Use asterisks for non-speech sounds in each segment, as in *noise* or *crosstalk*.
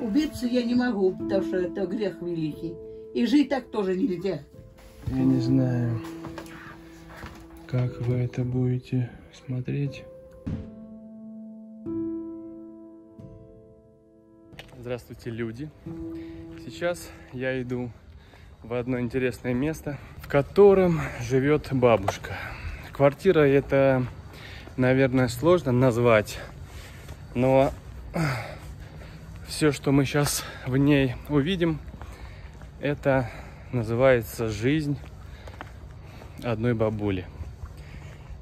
Убиться я не могу, потому что это грех великий. И жить так тоже нельзя. Я не знаю, как вы это будете смотреть. Здравствуйте, люди. Сейчас я иду в одно интересное место, в котором живет бабушка. Квартира это, наверное, сложно назвать, но все, что мы сейчас в ней увидим, это называется жизнь одной бабули.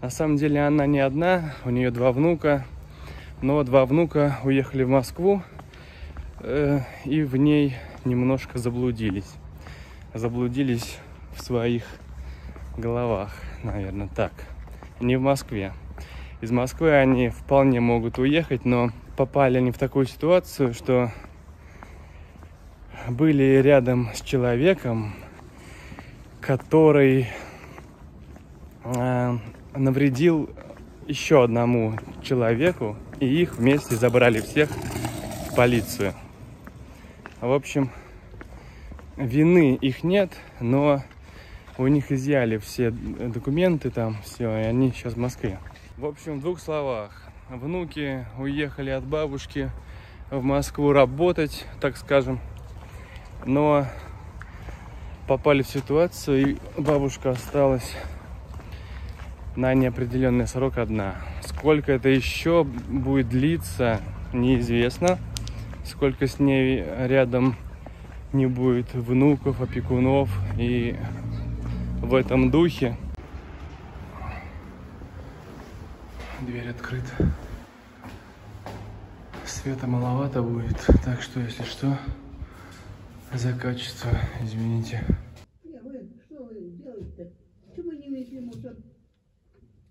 На самом деле она не одна, у нее два внука, но два внука уехали в Москву э, и в ней немножко заблудились. Заблудились в своих головах, наверное, так. Не в Москве. Из Москвы они вполне могут уехать, но попали они в такую ситуацию, что были рядом с человеком, который э, навредил еще одному человеку, и их вместе забрали всех в полицию. В общем, вины их нет, но у них изъяли все документы там, все, и они сейчас в Москве. В общем, в двух словах. Внуки уехали от бабушки в Москву работать, так скажем. Но попали в ситуацию, и бабушка осталась на неопределенный срок одна. Сколько это еще будет длиться, неизвестно. Сколько с ней рядом не будет внуков, опекунов и в этом духе. Дверь открыта. Света маловато будет, так что, если что, за качество, извините. Не, вы, что вы делаете-то? Чего вы не видите мусор?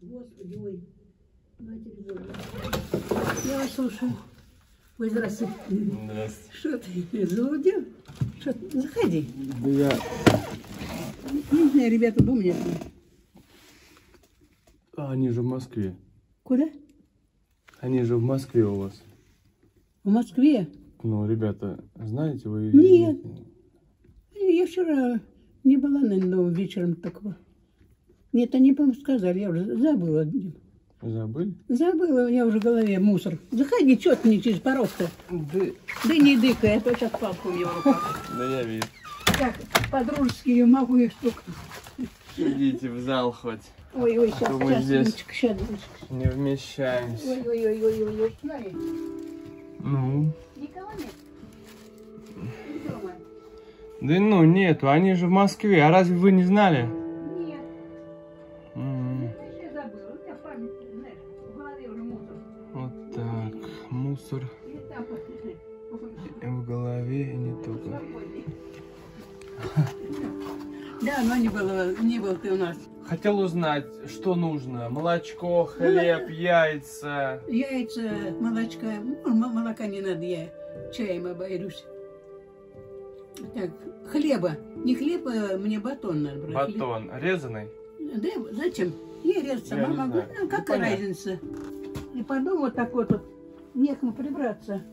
Господи, ой. Я вас слушаю. Ой, здравствуйте. Здравствуйте. Что ты, заблудил? Что ты? Заходи. Да я... Не знаю, ребята, дом нет. А, они же в Москве. Куда? Они же в Москве у вас. В Москве. Ну, ребята, знаете вы? Нет. Я вчера не была, наверное, вечером такого. Нет, они, по-моему, сказали, я уже забыла. Забыли? Забыла, у меня уже в голове мусор. Заходи, что ты не через порог-то? Да, Да не дыкай, а то сейчас папку у меня в руках. да я вижу. Так, по-дружески я могу их штук. Идите в зал хоть. Ой, ой, сейчас, А мы сейчас, здесь. Иночка, сейчас, Иночка. Не вмещаемся. Ой, ой, ой, ой, ой, ой, смотри. Ну? Никого нет? Да ну нету, они же в Москве. А разве вы не знали? Нет. М, мусор. Вот так. Мусор И в голове и не только. Да, но не было, не был ты у нас. Хотел узнать, что нужно. Молочко, хлеб, яйца. Яйца, молочка. Ну, молока не надо, я чаем обойдусь. Так, хлеба. Не хлеба, мне батон надо брать. Хлеб- Батон. Резаный? Да, зачем? Я резать Я сама не могу. Ну, какая Ну, разница? И потом вот так вот, вот некому прибраться.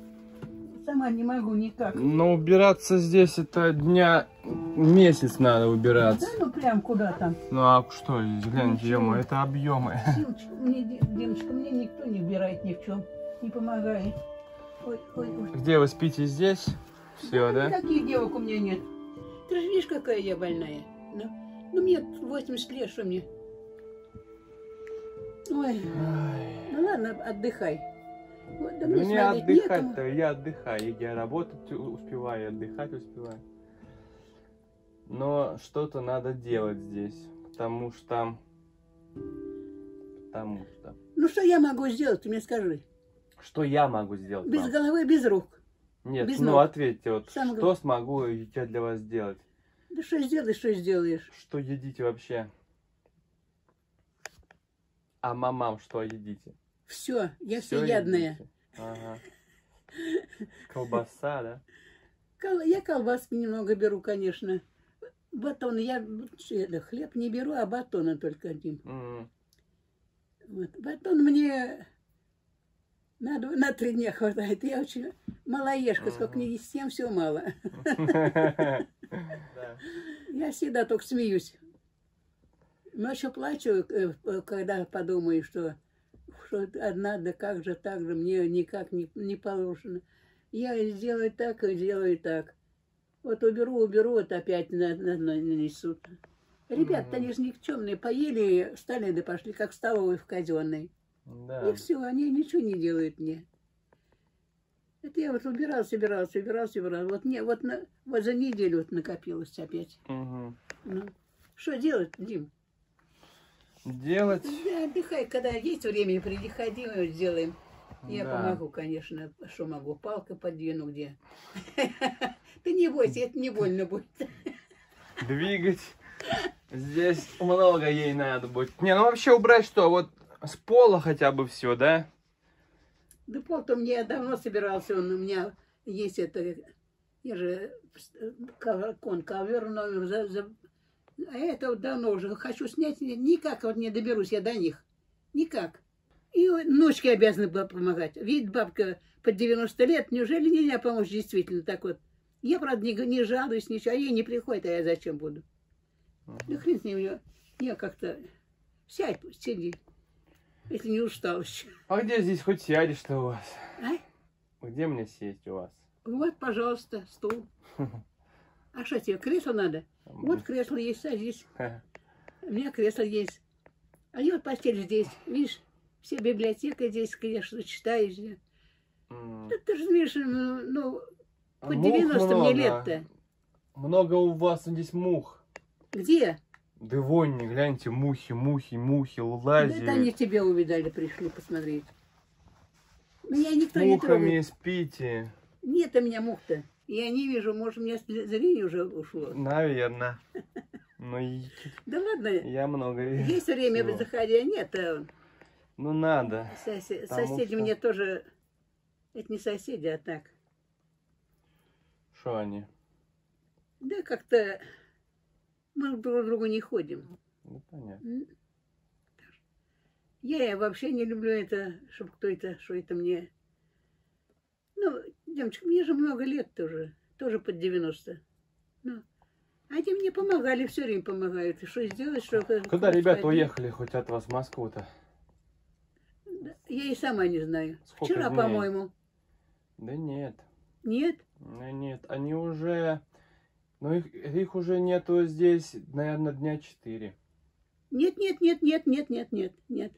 Сама не могу никак. Но убираться здесь это дня месяц надо Да убираться. ну прям куда там. Ну а что, гляньте, Ничего. ё это объемы. Силочка, мне, де- девочка, мне никто не убирает ни в чем. Не помогает. Ой, ой, ой. Где вы спите здесь? Все, да? Никаких девок у меня нет. Ты же видишь, какая я больная. Ну, ну мне 80 лет, что мне? Ой, Ай. ну ладно, отдыхай. Вот, да мне не отдыхать-то, я отдыхаю. Я работать успеваю, отдыхать успеваю. Но что-то надо делать здесь, потому что... Потому что... Ну что я могу сделать, ты мне скажи. Что я могу сделать Без вам? головы, без рук. Нет, без ну ног. ответьте, вот Самое что главное. смогу я для вас сделать? Да что сделаешь, что сделаешь. Что едите вообще? А мамам что едите? Все, я Всё всеядная. Ага. Колбаса, да? Кол- Я колбаски немного беру, конечно. Батон, я это, хлеб не беру, а батоны только один. М, Вот. Батон мне На, на три дня хватает. Я очень малоежка, сколько не тем все мало. *laughs* Я всегда только смеюсь. Ночью плачу, э, э, когда подумаю, что, что одна, да как же так же, мне никак не, не положено. Я сделаю так, и сделаю так. Вот уберу, уберу, вот опять на, на- на- нанесут. Ребята, они же никчемные, поели, встали да пошли, как в столовой в казенной. Да. И все, они ничего не делают мне. Это я вот убирался, убирался, убирался, убирался. Вот, не, вот, на, вот за неделю вот накопилось опять. Мгм. Ну, что делать, Дим? Делать. Да, отдыхай, когда есть время, приди, ходи, мы сделаем. Я Да. помогу, конечно. Что могу? Палка подвину где. *laughs* Ты не бойся, это не больно будет. Двигать. Здесь много ей надо будет. Не, ну вообще убрать что? Вот с пола хотя бы все, да? Да пол-то мне давно собирался, он у меня есть это, я же э, ковер, кон, ковер номер, за, за- а это вот давно уже хочу снять, ни- никак вот не доберусь я до них, никак. И вот ночки обязаны были помогать. Видит бабка под 90 лет, неужели нельзя помочь действительно так вот? Я, правда, не, не жалуюсь, ничего, а ей не приходит, а я зачем буду? Да хрен с ним, я, я как-то... Сядь, сиди, если не устал еще. А где здесь хоть сядешь-то у вас? А? Где мне сесть у вас? Вот, пожалуйста, стул. *laughs* А что тебе, кресло надо? Вот кресло есть, садись. У меня кресло есть. А я вот постель здесь. Видишь, все библиотека здесь, конечно, читаешь. М, Да ты же видишь, ну, ну, по мух 90 мне много. лет-то. Много у вас здесь мух. Где? Да вон, не гляньте, мухи, мухи, мухи, лазят. это они тебя увидали, пришли посмотреть. Меня никто не Мухами трогает. спите. Нет у меня мух-то. Я не вижу, может, у меня зрение уже ушло. Наверное. Ну, и- Да ладно, я много вижу. есть время, всего. заходи, а нет, а Ну, надо. Потому соседи что- мне тоже... Это не соседи, а так. Что они? Да как-то мы друг к другу не ходим. Ну, понятно. Я вообще не люблю это, чтобы кто это, что это мне... Ну, девочка, мне же много лет тоже, тоже под 90. Ну, они мне помогали, все время помогают. И что сделать, что... Куда ребята сходить? уехали хоть от вас в Москву-то? Да, Я и сама не знаю. Сколько Вчера, по-моему. Да нет. Нет? Ну, Нет, они уже... Ну, их, их уже нету здесь, наверное, дня четыре. Нет, нет, нет, нет, нет, нет, нет, нет.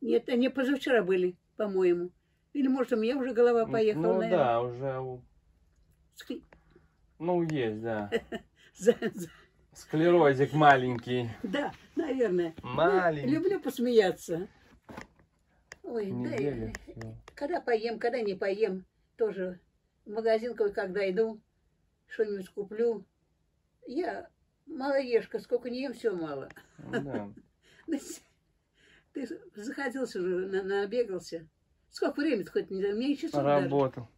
Нет, они позавчера были, по-моему. Или, может, у меня уже голова поехала, Ну, наверное. да, уже... у- Ск- Ну, есть, да. *laughs* Склерозик маленький. Да, наверное. Маленький. Люблю посмеяться. Ой, да, Неделя. когда поем, когда не поем, тоже в магазин когда иду, что-нибудь куплю. Я малоежка, сколько не ем, все мало. Ну, Да. *laughs* Ну, Ты заходился уже, на- набегался. Сколько времени хоть не знаю, мне часов даже. Работал.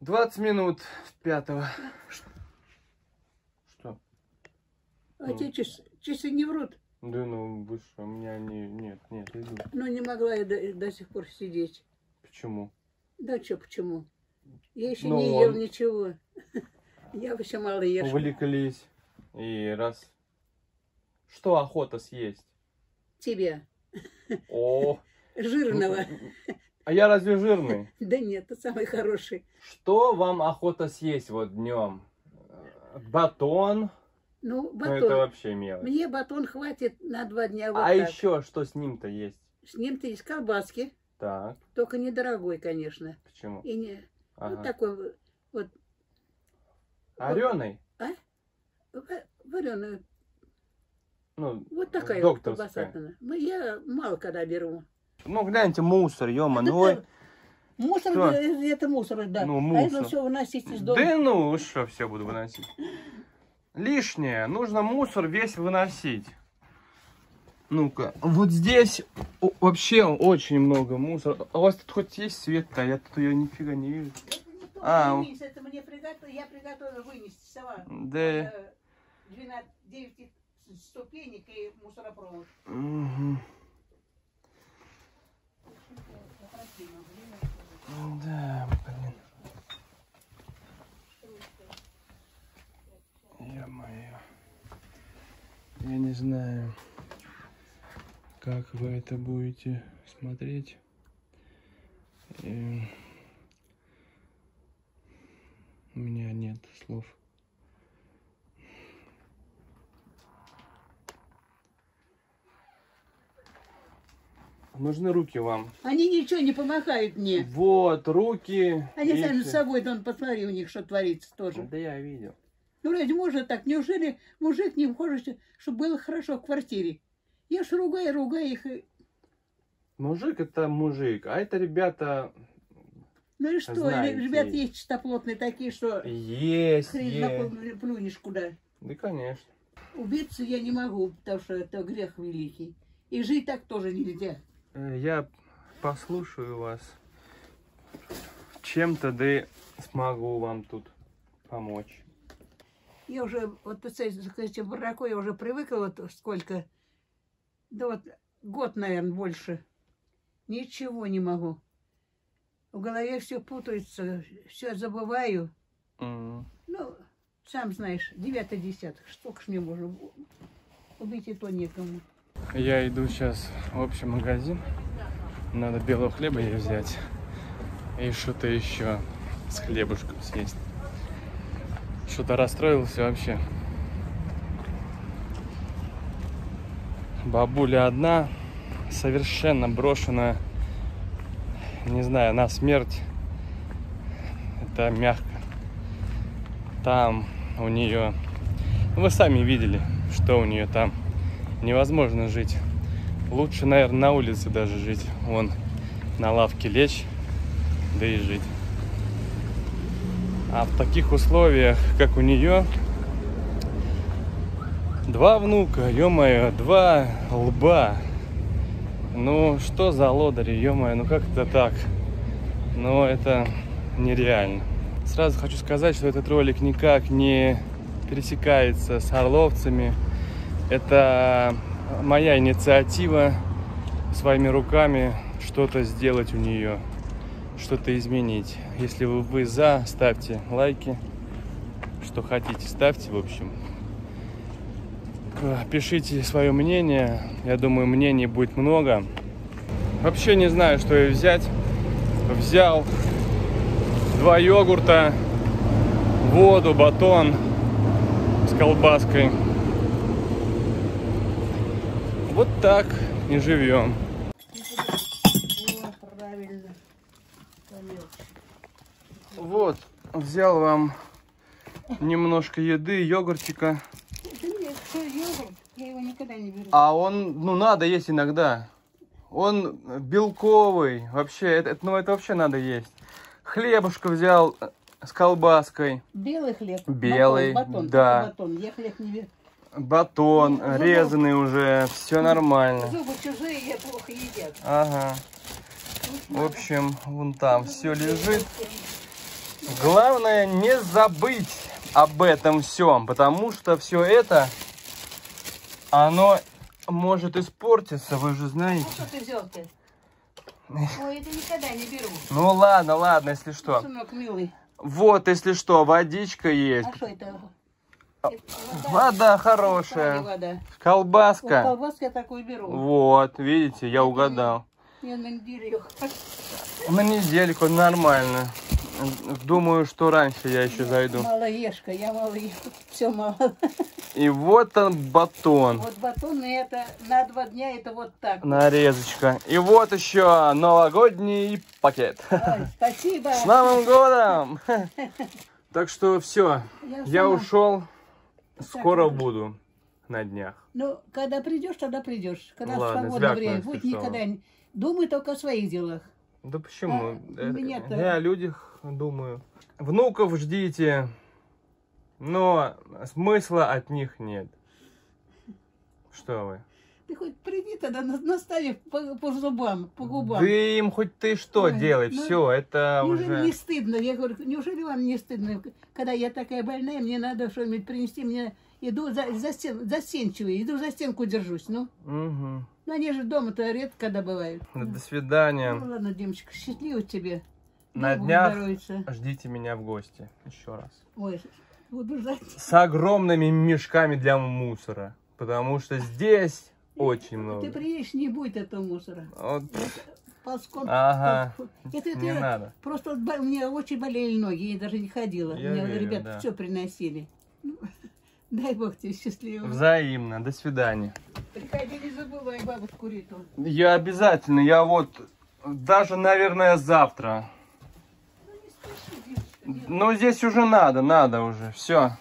20 минут пятого. Что? А те часы, часы не врут. Да ну, что, у меня не... Нет, нет, иду. Но не могла я до, до сих пор сидеть. Почему? Да что, почему? Я еще Ну, не ел он- ничего. *laughs* Я вообще мало ешь. Увлеклись. И раз... Что охота съесть? Тебя, О! Жирного. А я разве жирный? *laughs* Да нет, ты самый хороший. Что вам охота съесть вот днем? Батон? Ну, Ну это батон. вообще мелочь. Мне батон хватит на два дня вот а так. еще что с ним-то есть? С ним ты из колбаски, Так, только недорогой, конечно. почему? И не вот Ага. такой вот Ареный? вареную. Ну, Вот такая вот докторская. колбаса. она. Ну, Я мало когда беру. Ну, гляньте, мусор, ё Это ой. Мусор, Что? это мусор, да. Ну, А это мусор. все выносить из дома. Да ну, что все буду выносить. Лишнее. Нужно мусор весь выносить. Ну-ка, вот здесь вообще очень много мусора. А у вас тут хоть есть свет-то? Я тут ее нифига не вижу. Это не то, А, вынес, это мне приготовила, я приготовила вынести сама. Да. Э, 12, 9 ступенек и мусоропровод. Мгм. Я не знаю, как вы это будете смотреть. И У меня нет слов. Нужны руки вам. Они ничего не помогают мне. Вот, руки. Они и сами с собой, да, посмотри, у них что творится тоже. Да я видел. Ну, разве можно так? Неужели мужик не хочет, чтобы было хорошо в квартире? Я ж ругаю, ругаю их. Мужик это мужик, а это ребята Ну и что? Знаете. Ребят есть чистоплотные такие, что есть, хрен есть. плюнешь куда. Да, конечно. Убиться я не могу, потому что это грех великий. И жить так тоже нельзя. Э, Я послушаю вас. Чем-то да смогу вам тут помочь. Я уже вот с этим бараку я уже привыкла вот сколько. Да вот год, наверное, больше. Ничего не могу. В голове все путается, все забываю. М. Ну, сам знаешь, девятый десяток. Сколько ж мне можно? Убить и то некому. Я иду сейчас в общий магазин. Надо белого хлеба ей взять. И что-то еще с хлебушком съесть. Что-то расстроился вообще. Бабуля одна, совершенно брошенная, не знаю, на смерть. Это мягко. Там у нее, ну, вы сами видели, что у нее там. Невозможно жить. Лучше, наверное, на улице даже жить. Вон, на лавке лечь, да и жить. А в таких условиях, как у нее, два внука, ё-моё, два лба. Ну, что за лодыри, ё-моё, ну как это так? Ну, это нереально. Сразу хочу сказать, что этот ролик никак не пересекается с орловцами. Это моя инициатива своими руками что-то сделать у нее, что-то изменить. Если вы, вы за, ставьте лайки. Что хотите, ставьте, в общем. К- Пишите свое мнение. Я думаю, мнений будет много. Вообще не знаю, что и взять. Взял два йогурта, воду, батон с колбаской. Вот так и живем. Вот, взял вам немножко еды, йогуртика. Да нет, что йогурт? Я его никогда не беру. А он, ну, надо есть иногда. Он белковый. Вообще, это, это- ну, это вообще надо есть. Хлебушка взял э, с колбаской. Белый хлеб? Белый, батон, батон, да. батон. Я хлеб не. Батон, Зубов. резанный уже. Все нормально. Зубы чужие, я плохо едят. Ага. В общем, вон там все лежит. Главное не забыть об этом всем, потому что все это, оно может испортиться, вы же Ну знаете. что ты взял-то? *laughs* Ой, это никогда не беру. Ну ладно, ладно, если что. Сынок милый. Вот, если что, водичка есть. А что это? А, Вода Правильно, хорошая, вода. Вот колбаска. колбаску я такую беру. Вот, видите, я угадал. Я на неделю. *laughs* На недельку нормально. Думаю, что раньше я еще зайду. Малоежка, я мало ем. Все мало. И вот он батон. Вот батон и это на два дня это вот так. Нарезочка. И вот еще новогодний пакет. Ой, спасибо. С Новым годом! *laughs* Так что все, я ушел. Скоро буду на днях. Ну, когда придешь, тогда придешь. Когда Ладно, свободное время. что. никогда не... Думай только о своих делах. Да почему? А, Э, меня-то- Я о людях думаю. Внуков ждите, но смысла от них нет. Что вы? Ты хоть приди тогда, на- наставив по, по зубам, по губам. Да им хоть ты что Ой, делай, ну, все, это Неужели уже... не стыдно? Я говорю, неужели вам не стыдно? Когда я такая больная, мне надо что-нибудь принести, мне иду за, за стен, застенчивый, иду за стенку держусь, ну. Мгм. Ну, они же дома-то редко когда бывают. До Ну, свидания. ладно, Димочка, счастливо тебе. На днях здоровья. ждите меня в гости. Еще раз. Ой, буду ждать. С огромными мешками для мусора. Потому что здесь очень Ты много. приедешь, не будет этого мусора. Вот, Ползком. Ага. Это, это не я- надо. Просто у меня очень болели ноги, я даже не ходила. Я Мне верю, ребята да. все приносили. Ну, *laughs* Дай Бог тебе счастливо. Взаимно. До свидания. Приходи, не забывай бабушку Риту. Я обязательно, я вот даже, наверное, завтра. Ну здесь уже надо, надо уже. Все.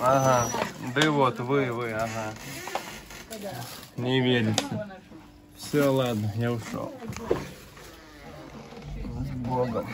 Ага. Да вот вы, вы, ага. Не ношу. Все, ладно, я ушел. С Богом.